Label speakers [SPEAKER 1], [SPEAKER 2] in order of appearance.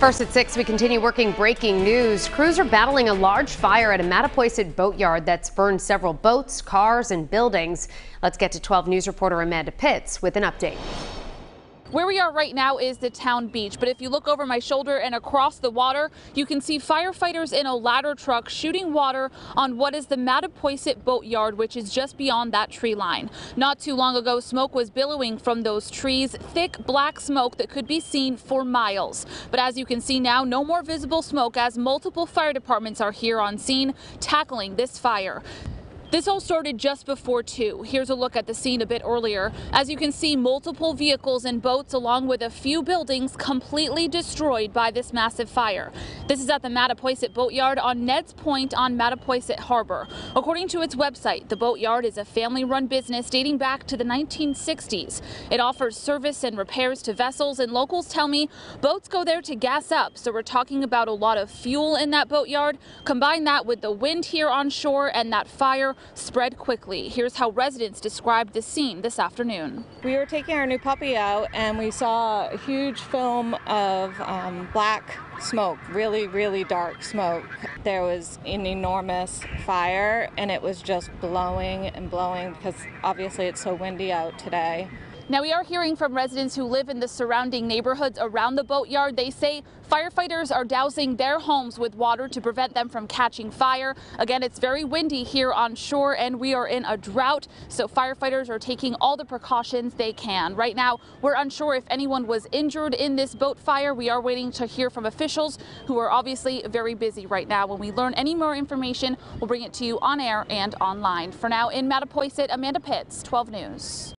[SPEAKER 1] First at 6, we continue working breaking news. Crews are battling a large fire at a Mattapoisett boatyard that's burned several boats, cars, and buildings. Let's get to 12 News reporter Amanda Pitts with an update.
[SPEAKER 2] Where we are right now is the town beach, but if you look over my shoulder and across the water, you can see firefighters in a ladder truck shooting water on what is the Mattapoisett boatyard, which is just beyond that tree line. Not too long ago, smoke was billowing from those trees, thick black smoke that could be seen for miles. But as you can see now, no more visible smoke as multiple fire departments are here on scene tackling this fire. This all started just before 2. Here's a look at the scene a bit earlier. As you can see, multiple vehicles and boats along with a few buildings completely destroyed by this massive fire. This is at the Mattapoisett Boatyard on Ned's Point on Mattapoisett Harbor. According to its website, the boatyard is a family-run business dating back to the 1960s. It offers service and repairs to vessels, and locals tell me boats go there to gas up, so we're talking about a lot of fuel in that boatyard. Combine that with the wind here on shore and that fire, spread quickly. Here's how residents described the scene this afternoon.
[SPEAKER 3] We were taking our new puppy out and we saw a huge film of um, black smoke, really, really dark smoke. There was an enormous fire and it was just blowing and blowing because obviously it's so windy out today.
[SPEAKER 2] Now, we are hearing from residents who live in the surrounding neighborhoods around the boatyard. They say firefighters are dousing their homes with water to prevent them from catching fire. Again, it's very windy here on shore and we are in a drought, so firefighters are taking all the precautions they can. Right now, we're unsure if anyone was injured in this boat fire. We are waiting to hear from officials who are obviously very busy right now. When we learn any more information, we'll bring it to you on air and online. For now, in Mattapoisett, Amanda Pitts, 12 News.